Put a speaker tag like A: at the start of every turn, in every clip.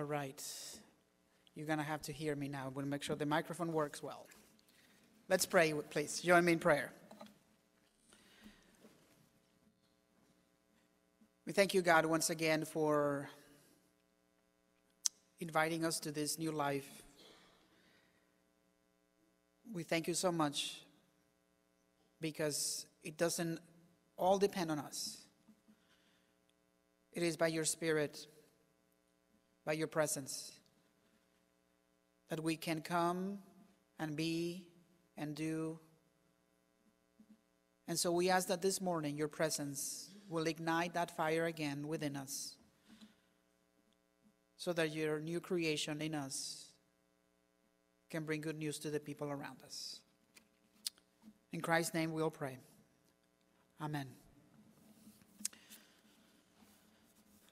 A: All right. You're going to have to hear me now. We'll make sure the microphone works well. Let's pray, please. Join me in prayer. We thank you, God, once again for inviting us to this new life. We thank you so much because it doesn't all depend on us. It is by your Spirit, by your presence, that we can come and be and do. And so we ask that this morning your presence will ignite that fire again within us so that your new creation in us can bring good news to the people around us. In Christ's name we'll pray. Amen.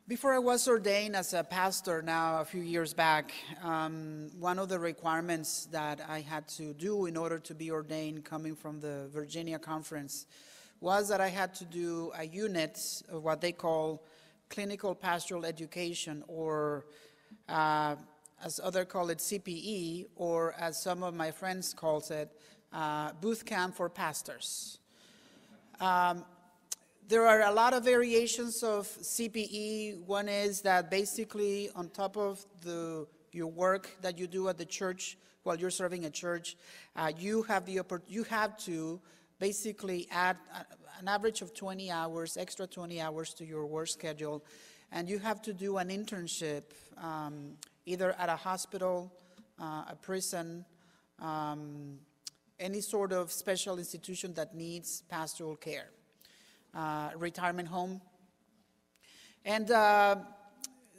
A: Before I was ordained as a pastor now a few years back, um, one of the requirements that I had to do in order to be ordained coming from the Virginia conference was that I had to do a unit of what they call clinical pastoral education, or uh, as others call it, CPE, or as some of my friends calls it, uh, booth camp for pastors. Um, there are a lot of variations of CPE. One is that basically on top of the, your work that you do at the church while you're serving a church, uh, you have the you have to basically add an average of 20 hours, extra 20 hours to your work schedule, and you have to do an internship um, either at a hospital, uh, a prison, um, any sort of special institution that needs pastoral care, uh, retirement home. And uh,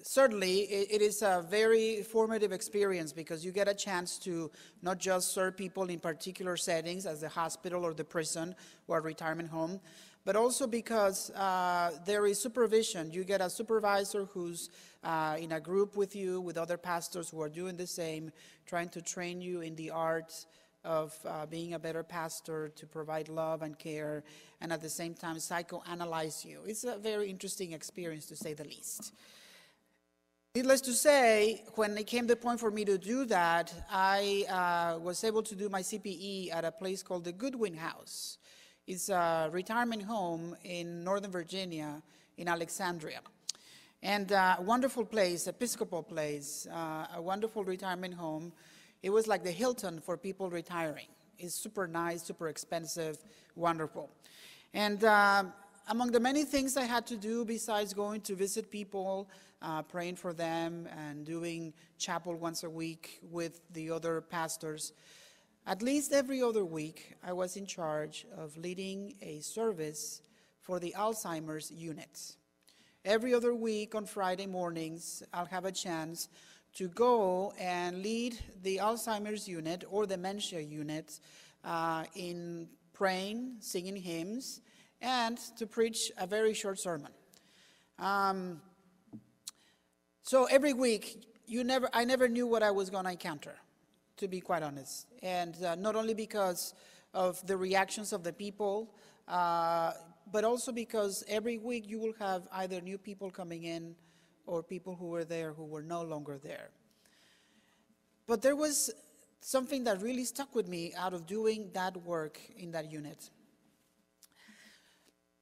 A: certainly it, it is a very formative experience because you get a chance to not just serve people in particular settings as the hospital or the prison or retirement home, but also because uh, there is supervision. You get a supervisor who's uh, in a group with you, with other pastors who are doing the same, trying to train you in the art of uh, being a better pastor, to provide love and care, and at the same time psychoanalyze you. It's a very interesting experience, to say the least. Needless to say, when it came the point for me to do that, I uh, was able to do my CPE at a place called the Goodwin House. It's a retirement home in Northern Virginia, in Alexandria. And uh, a wonderful place, Episcopal place, uh, a wonderful retirement home. It was like the Hilton for people retiring. It's super nice, super expensive, wonderful. And uh, among the many things I had to do besides going to visit people, uh, praying for them, and doing chapel once a week with the other pastors. At least every other week, I was in charge of leading a service for the Alzheimer's unit. Every other week on Friday mornings, I'll have a chance to go and lead the Alzheimer's unit or the dementia unit uh, in praying, singing hymns, and to preach a very short sermon. Um, so every week, you never, I never knew what I was going to encounter, to be quite honest. And uh, not only because of the reactions of the people, uh, but also because every week you will have either new people coming in or people who were there who were no longer there. But there was something that really stuck with me out of doing that work in that unit.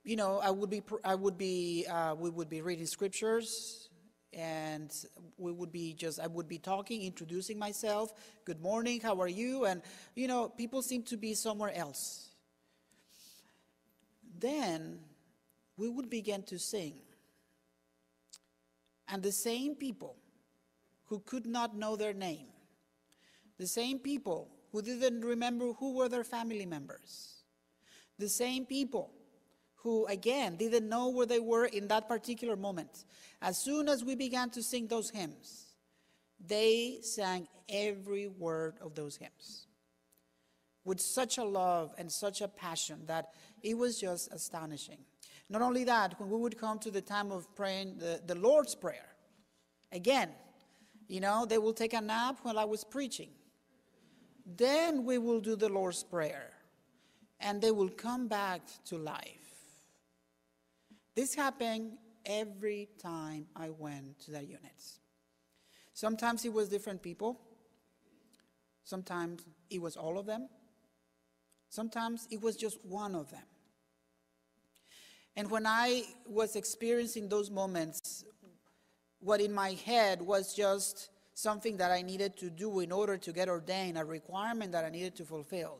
A: You know, I would be, I would be, uh, we would be reading scriptures, and we would be just i would be talking introducing myself good morning how are you and you know people seem to be somewhere else then we would begin to sing and the same people who could not know their name the same people who didn't remember who were their family members the same people who, again, didn't know where they were in that particular moment. As soon as we began to sing those hymns, they sang every word of those hymns with such a love and such a passion that it was just astonishing. Not only that, when we would come to the time of praying the, the Lord's Prayer, again, you know, they will take a nap while I was preaching. Then we will do the Lord's Prayer, and they will come back to life. This happened every time I went to the units. Sometimes it was different people. Sometimes it was all of them. Sometimes it was just one of them. And when I was experiencing those moments, what in my head was just something that I needed to do in order to get ordained, a requirement that I needed to fulfill,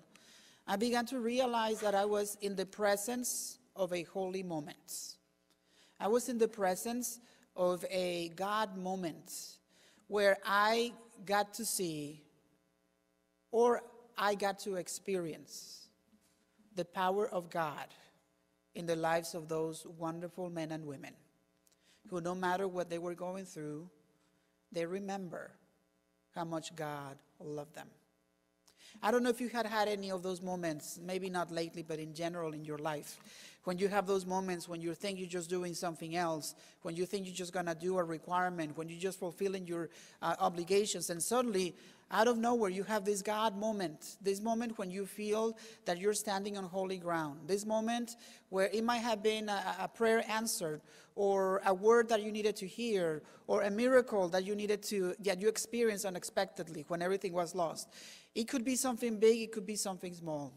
A: I began to realize that I was in the presence of a holy moment. I was in the presence of a God moment where I got to see or I got to experience the power of God in the lives of those wonderful men and women who, no matter what they were going through, they remember how much God loved them. I don't know if you had had any of those moments, maybe not lately, but in general in your life, when you have those moments when you think you're just doing something else, when you think you're just going to do a requirement, when you're just fulfilling your uh, obligations, and suddenly, out of nowhere, you have this God moment, this moment when you feel that you're standing on holy ground, this moment where it might have been a, a prayer answered, or a word that you needed to hear, or a miracle that you needed to, that you experienced unexpectedly when everything was lost. It could be something big, it could be something small.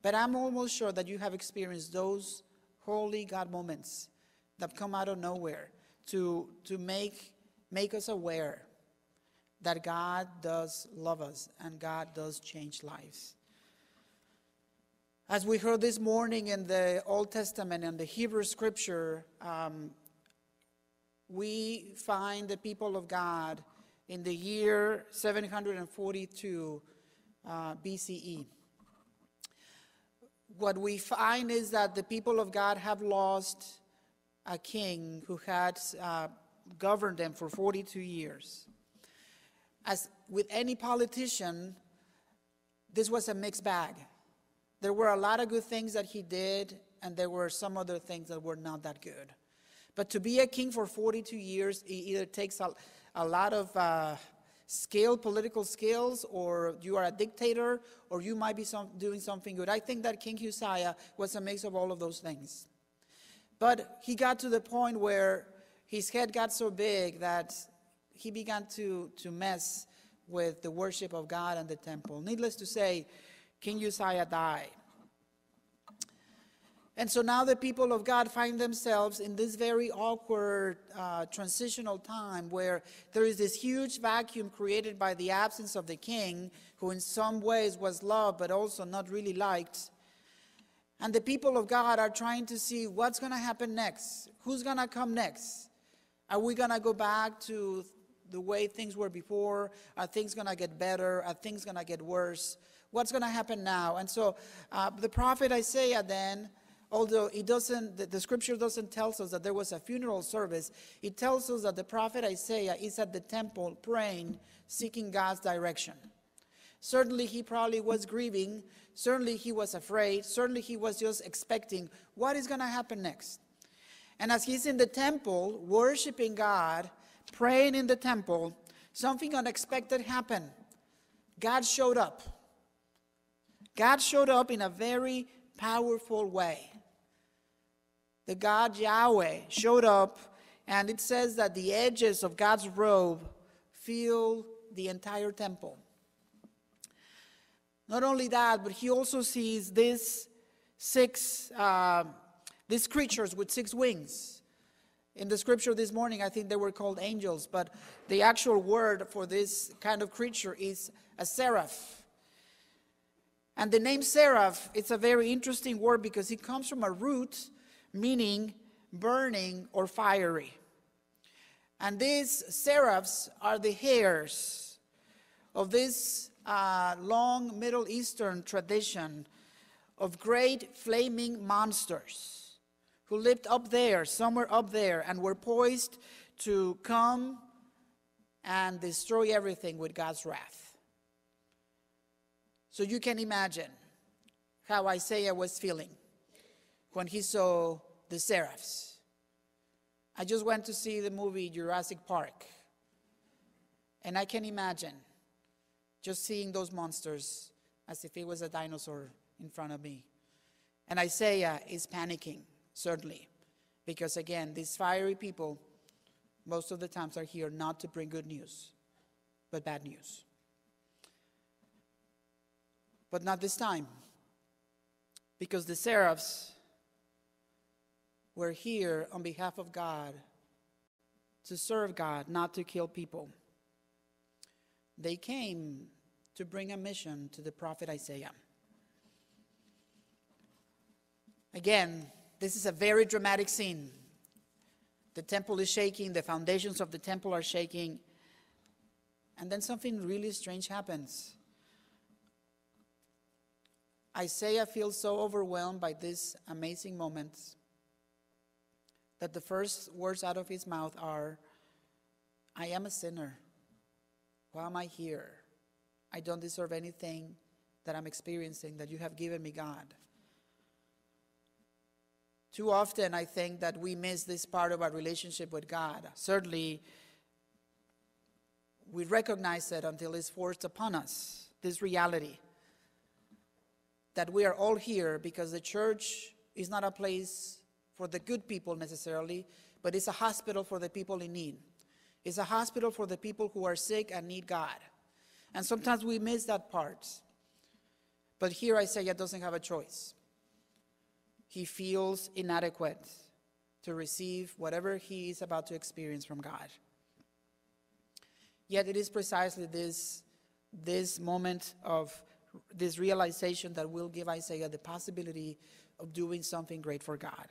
A: But I'm almost sure that you have experienced those holy God moments that come out of nowhere to, to make, make us aware that God does love us and God does change lives. As we heard this morning in the Old Testament and the Hebrew scripture, um, we find the people of God in the year 742 uh, BCE what we find is that the people of God have lost a king who had uh, governed them for 42 years. As with any politician, this was a mixed bag. There were a lot of good things that he did, and there were some other things that were not that good. But to be a king for 42 years, it either takes a, a lot of uh, skill, political skills, or you are a dictator, or you might be some, doing something good. I think that King Uzziah was a mix of all of those things. But he got to the point where his head got so big that he began to, to mess with the worship of God and the temple. Needless to say, King Uzziah died. And so now the people of God find themselves in this very awkward uh, transitional time where there is this huge vacuum created by the absence of the king, who in some ways was loved but also not really liked. And the people of God are trying to see what's going to happen next. Who's going to come next? Are we going to go back to the way things were before? Are things going to get better? Are things going to get worse? What's going to happen now? And so uh, the prophet Isaiah then although it doesn't, the, the, scripture doesn't tell us that there was a funeral service, it tells us that the prophet Isaiah is at the temple praying, seeking God's direction. Certainly, he probably was grieving. Certainly, he was afraid. Certainly, he was just expecting what is going to happen next. And as he's in the temple, worshiping God, praying in the temple, something unexpected happened. God showed up. God showed up in a very powerful way the God Yahweh showed up, and it says that the edges of God's robe fill the entire temple. Not only that, but he also sees these six uh, these creatures with six wings. In the scripture this morning, I think they were called angels, but the actual word for this kind of creature is a seraph. And the name seraph, it's a very interesting word because it comes from a root meaning burning or fiery. And these seraphs are the hairs of this uh, long Middle Eastern tradition of great flaming monsters who lived up there, somewhere up there, and were poised to come and destroy everything with God's wrath. So you can imagine how Isaiah was feeling when he saw the seraphs. I just went to see the movie Jurassic Park, and I can imagine just seeing those monsters as if it was a dinosaur in front of me. And Isaiah is panicking, certainly, because again, these fiery people most of the times are here not to bring good news, but bad news. But not this time, because the seraphs were here on behalf of God to serve God, not to kill people. They came to bring a mission to the prophet Isaiah. Again, this is a very dramatic scene. The temple is shaking, the foundations of the temple are shaking, and then something really strange happens. Isaiah feels so overwhelmed by this amazing moment that the first words out of his mouth are, I am a sinner. Why am I here? I don't deserve anything that I'm experiencing that you have given me, God. Too often, I think that we miss this part of our relationship with God. Certainly, we recognize it until it's forced upon us this reality that we are all here because the church is not a place for the good people necessarily, but it's a hospital for the people in need. It's a hospital for the people who are sick and need God. And sometimes we miss that part. But here Isaiah doesn't have a choice. He feels inadequate to receive whatever he is about to experience from God. Yet it is precisely this, this moment of this realization that will give Isaiah the possibility of doing something great for God.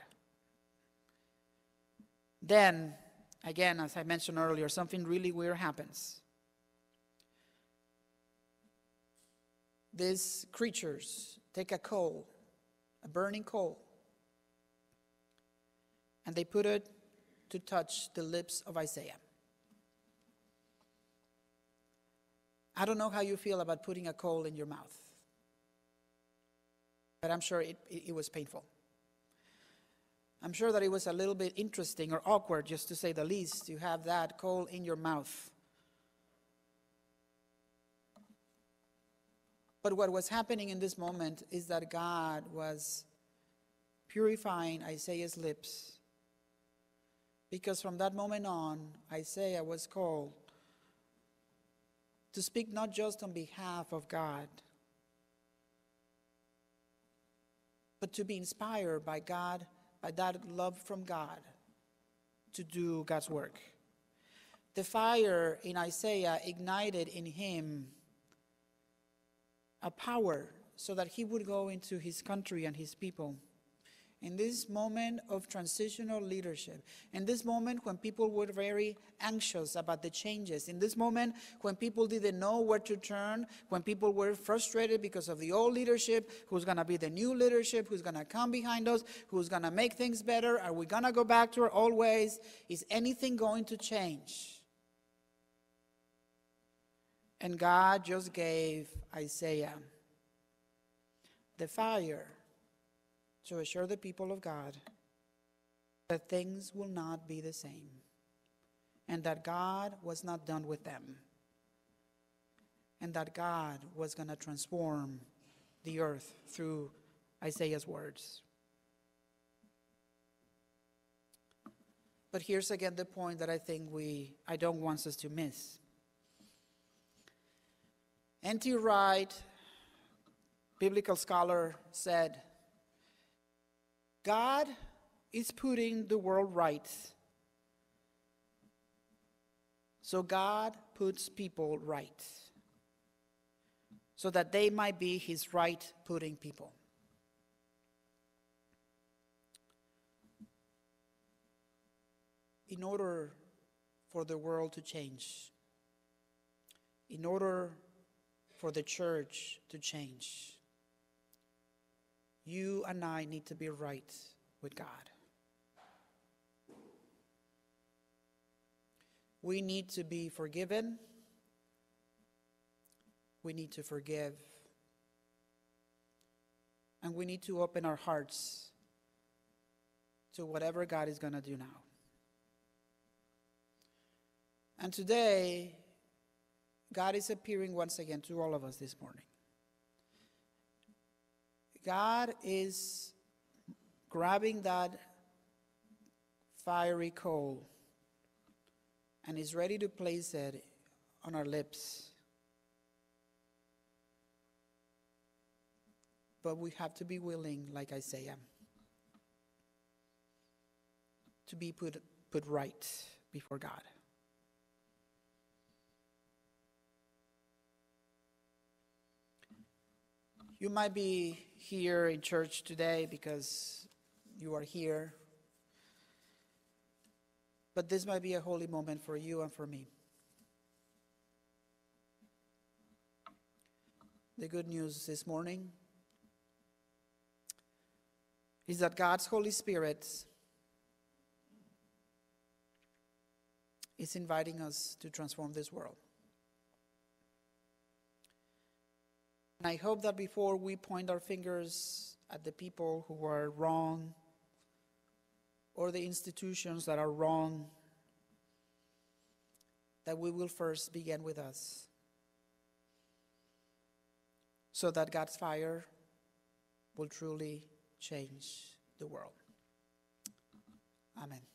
A: Then, again, as I mentioned earlier, something really weird happens. These creatures take a coal, a burning coal, and they put it to touch the lips of Isaiah. I don't know how you feel about putting a coal in your mouth, but I'm sure it, it, it was painful. I'm sure that it was a little bit interesting or awkward, just to say the least, to have that coal in your mouth. But what was happening in this moment is that God was purifying Isaiah's lips. Because from that moment on, Isaiah was called to speak not just on behalf of God, but to be inspired by God by that love from God to do God's work. The fire in Isaiah ignited in him a power so that he would go into his country and his people in this moment of transitional leadership, in this moment when people were very anxious about the changes, in this moment when people didn't know where to turn, when people were frustrated because of the old leadership, who's going to be the new leadership, who's going to come behind us, who's going to make things better, are we going to go back to our old ways? Is anything going to change? And God just gave Isaiah the fire to assure the people of God that things will not be the same and that God was not done with them and that God was going to transform the earth through Isaiah's words. But here's again the point that I think we I don't want us to miss. N.T. Wright, biblical scholar, said, God is putting the world right. So God puts people right so that they might be his right putting people. In order for the world to change, in order for the church to change, you and I need to be right with God. We need to be forgiven. We need to forgive. And we need to open our hearts to whatever God is going to do now. And today, God is appearing once again to all of us this morning. God is grabbing that fiery coal and is ready to place it on our lips. But we have to be willing, like Isaiah, to be put, put right before God. You might be here in church today because you are here, but this might be a holy moment for you and for me. The good news this morning is that God's Holy Spirit is inviting us to transform this world. And I hope that before we point our fingers at the people who are wrong or the institutions that are wrong, that we will first begin with us so that God's fire will truly change the world. Amen.